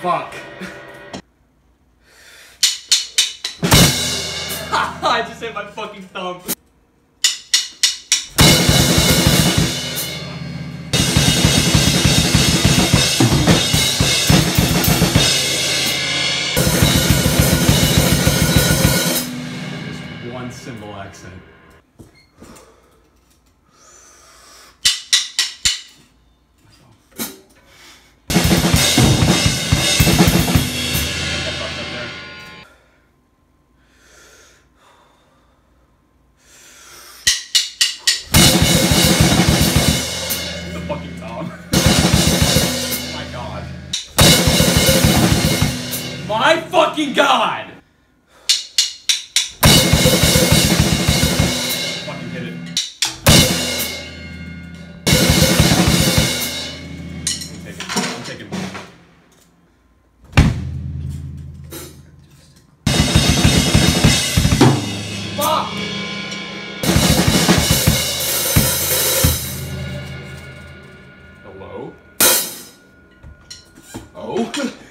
Fuck. I just hit my fucking thumb. Just one cymbal accent. My fucking god! Fucking hit it. I'm taking, I'm taking. Fuck! Hello? Oh?